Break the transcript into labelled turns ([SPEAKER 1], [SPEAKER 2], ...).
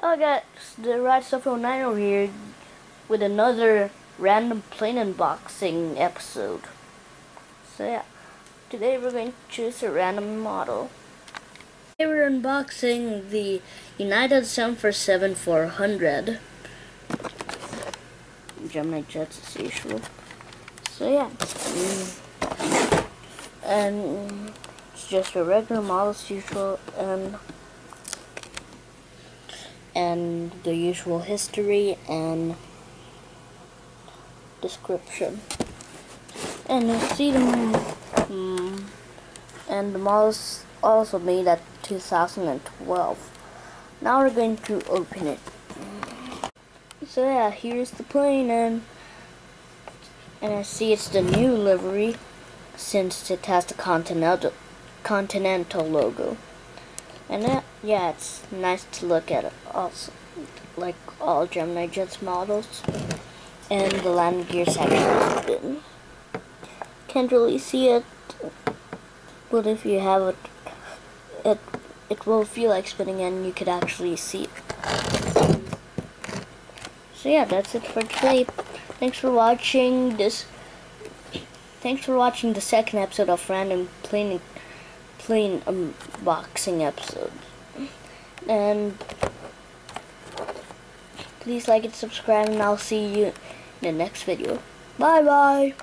[SPEAKER 1] I got the Write Stuff 09 over here with another random plane unboxing episode. So yeah, today we're going to choose a random model. Today we're unboxing the United 747 400. Gemini Jets as usual. So yeah. Mm. And it's just a regular model as usual and and the usual history and description. And you see them, um, and the model's also made at 2012. Now we're going to open it. So yeah, here's the plane and and I see it's the new livery since it has the Continental Continental logo. And that, yeah, it's nice to look at it also, like all Gemini Jets models. And the landing gear section. Can't really see it, but if you have it, it, it will feel like spinning and you could actually see it. So yeah, that's it for today. Thanks for watching this. Thanks for watching the second episode of Random Plane plane unboxing episode. And please like and subscribe and I'll see you in the next video. Bye bye.